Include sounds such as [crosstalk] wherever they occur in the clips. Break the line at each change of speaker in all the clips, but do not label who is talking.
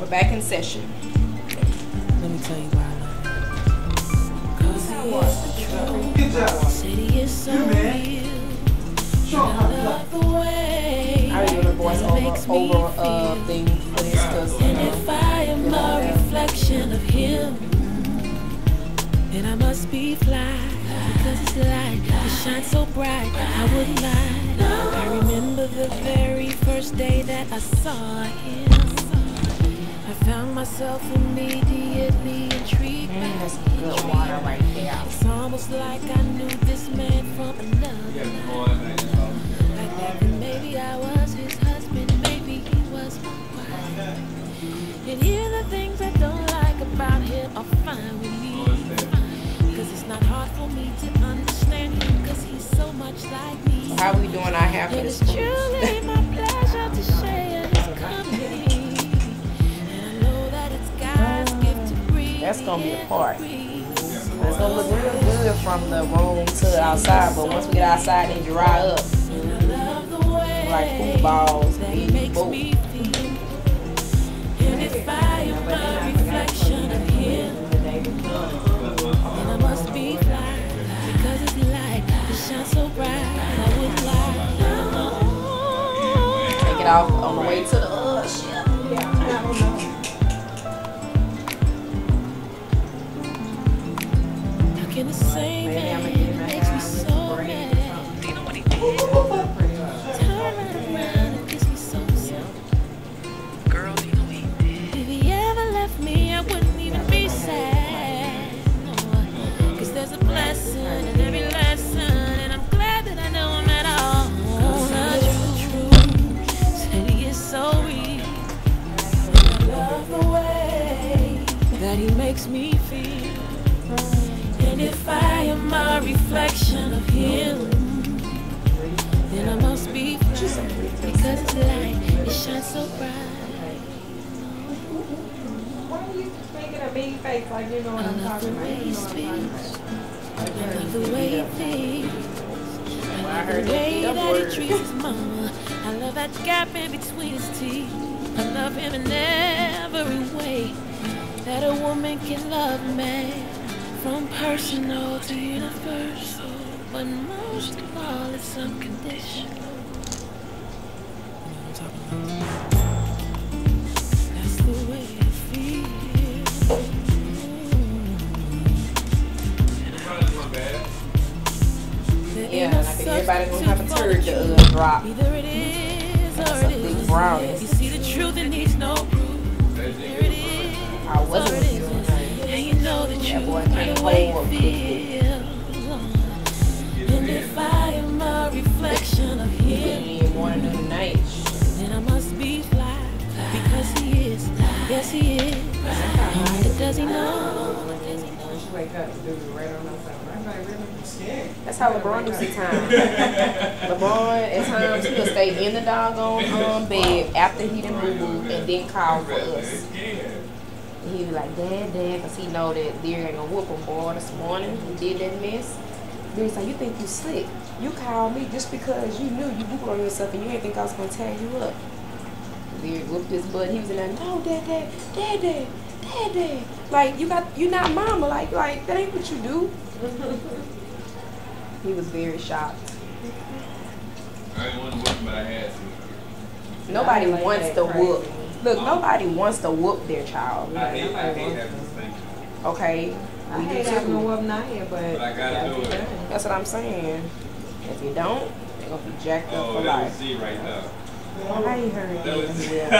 We're back in session.
Let me tell you why I love it. City is so real. I love the way
I already doing a voice
that it makes
over,
me
over uh,
feel.
thing for this because
And if I am a reflection of him, then I must be fly. Because his light, it shines so bright, I wouldn't lie. I remember the very first day that I saw him. I found myself immediately intrigued. by
that's
his
good water right there.
It's almost like I knew this man from another life. Like that maybe I was his husband, maybe he was my wife. And here the things I don't like about him are fine with me. Cause it's not hard for me to understand him, cause he's so much like me.
How we doing our half of
And
this [laughs] That's gonna be the part.
breathe.
It's gonna look real good from the room to the outside, but once we get outside and dry up, like pool balls,
makes
boat.
me feel. And makes me feel. And if I am a reflection of him, then I must be fly, because his light, it shines so bright.
Why are you making a big face like you know what
I
I'm
love the
talking
way
about?
he
You know what I'm
speaks. I love the way he thinks. I love
heard
the
that
way that he treats his mama. I love that gap in between his teeth. I love him and every way that a woman can love a man. From personal to universal. But most of all, it's unconditional. You know what I'm talking about? That's the way it feels.
Yeah, and I think everybody gonna have a turd to uh, drop.
Either it is or
big brownie.
You see the truth, it needs no
I wasn't
it
with you.
And you know the truth
boy
by
can't
the way
hold
it. And if I am a reflection of him,
You more to do tonight.
then I must be fly. Because he is. Yes, he is. And does he know?
Wake up and it right on herself. I'm like, really?
That's how LeBron do time. LeBron, at times, he'll stay in the doggone um, bed after he done boo and then call for us. And he be like, Dad, Dad, because he know that Leary ain't gonna whoop him, boy. This morning, he did that mess. Then he's like, you think you slick. You called me just because you knew you whooped on yourself and you didn't think I was gonna tag you up. Leary whooped his butt. He was in there, no, Dad, Dad, Dad, Dad, Dad, Dad. Like, you got, you're not mama. Like, like, that ain't what you do. [laughs] he was very shocked.
I didn't want to whoop, but I had to.
Nobody wants
that
to
crazy.
whoop. Look, nobody wants to whoop their child.
I hate, I hate
wants
having this thing.
Okay,
I
we
hate
do
having a
too.
whoop now here, but.
But I gotta do it.
That's what I'm saying. If you don't, they're gonna be jacked up
Oh,
for life.
Z right there.
I ain't heard
That was
it. Yeah,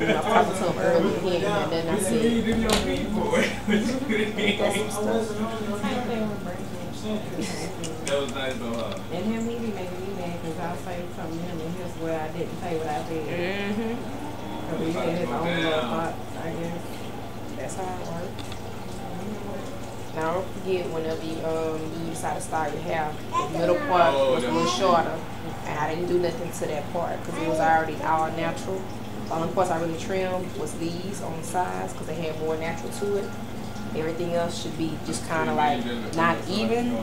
yeah, I was talking to him earlier. He ain't heard that. I
You didn't know me for it. [laughs]
that's some stuff.
Same thing with Brandon.
That was nice of her.
And him, he be making me mad because I'll say something to him and he'll swear I didn't say what I said.
Mm-hmm.
Because he had his own little thoughts, I guess.
That's how it works. Now don't forget whenever you um you decide to style your hair, the middle part
Oh,
was a little shorter, and I didn't do nothing to that part because it was already all natural. The only parts I really trimmed was these on the sides because they had more natural to it. Everything else should be just kind of like not even.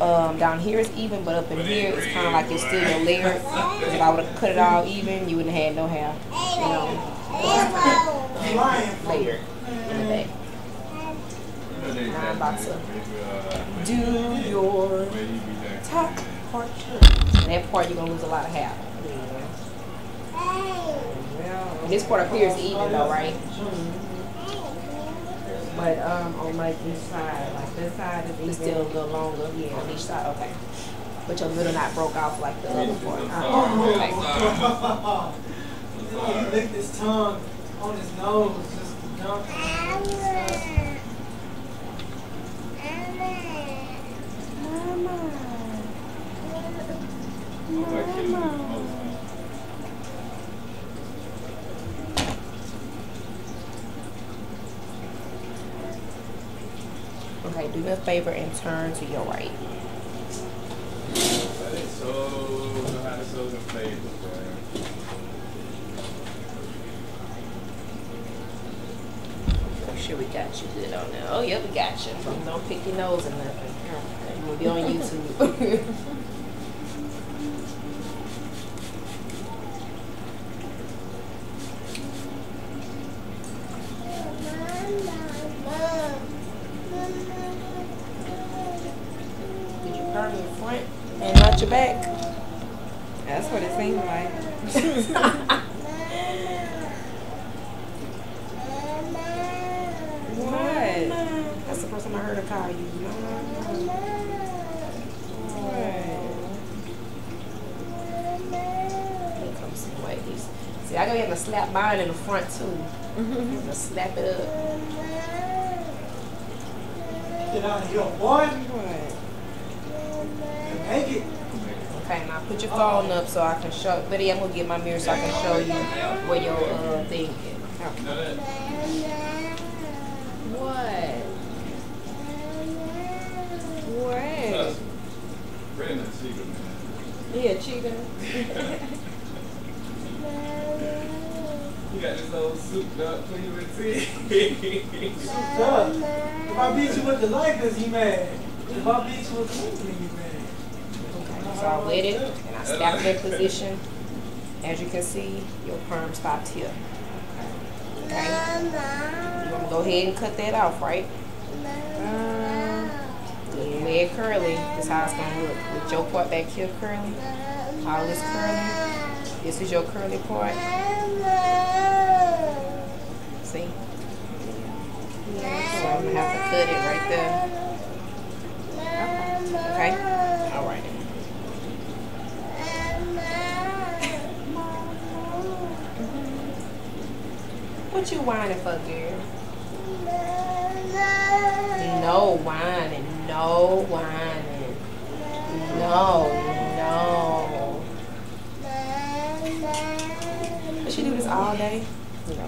Um, down here is even, but up in here it's kind of like it's still your layer. 'Cause [laughs] if I would have cut it all even, you wouldn't have had no hair. You know, layered in the back. Now I'm about to do your top part. And that part you're gonna lose a lot of hair.
Well,
This part up here is even though, right?
but um, on like this side, like this side is even.
It's still a little longer yeah, on each side. Okay. But your middle not broke off like the other part.
Oh,
Okay.
He licked his tongue on his nose, just dump.
Okay, do me a favor and turn to your right.
So, know how to sew some favors, man.
Make sure we got you good on there. Oh, yeah, we got you. Don't pick your nose or nothing. We'll be on [laughs] YouTube. Did you perm your front and not your back?
That's what it seemed like. [laughs] What?
That's the first time I heard her call you. Mom. Here some ways. See, I go ahead and slap mine in the front too. I'm gonna slap it up.
Get out of here, boy.
What?
Make it.
Okay, now put your phone up so I can show. But I'm gonna get my mirror so I can show you where your uh, thing is.
You know that?
What? What?
Brandon Seager, man.
He a cheater.
He got this old souped up Cleveland tea.
Duh. If I beat you with the Lakers, he mad. If I beat you with Cleveland, he mad.
So I wet it and I slap it in position. As you can see, your perm stopped here. Okay. You want to go ahead and cut that off, right? Good. Leg curly. This how it's gonna look. With your part back here curly. All this curly. This is your curly part. See? So I'm gonna have to cut it right there. Okay? Alright. What you whining for, girl? No whining. No whining. No, no. Does she do this all day? No.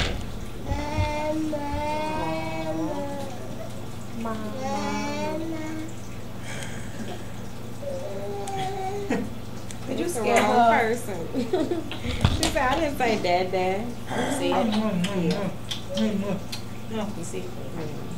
Did you scare her?
person. [laughs] she said, I didn't say dad, dad.
See? You see? Could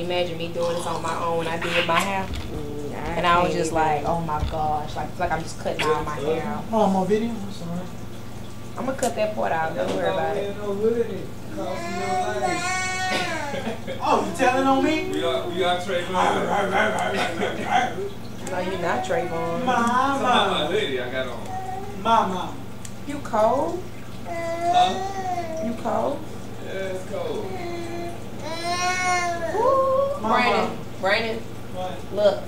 you imagine me doing this on my own when I did my hair?
Mm,
And I was just like, oh my gosh, like, like I'm just cutting all my hair out.
Oh, I'm video? I'm sorry.
I'm gonna cut that part out. Don't worry about it.
Oh, you telling on me?
We are, we are Trayvon.
No, you're not Trayvon.
Talking about my
Mama.
lady I got on.
Mama.
You cold?
Huh?
You cold?
Yeah, it's cold.
Woo.
Mama.
Brandon, Brandon,
What?
look.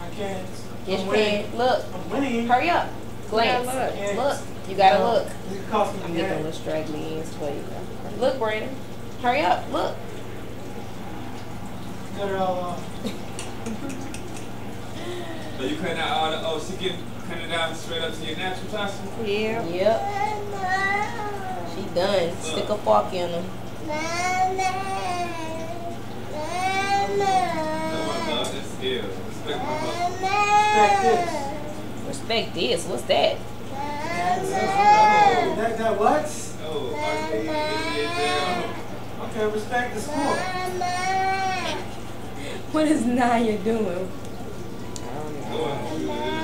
I can't.
Yes,
I'm
you
winning.
can. Look.
I'm winning.
Hurry up. Glance.
Yeah,
look.
Look. You gotta look.
It cost me
I'm
the
getting a
game.
little straggly ends for you. Look, Brandon. Hurry up. Look.
Cut it all off.
So you cutting out all the, oh, she getting, cutting it down straight up to your natural Tasha?
Yeah.
Yep. She done. Stick a fork in her.
No, my love, that's skill. Respect my love.
Back this.
Respect this. What's that?
That, that what?
Oh,
Okay, respect the sport.
What is Naya doing?
Going.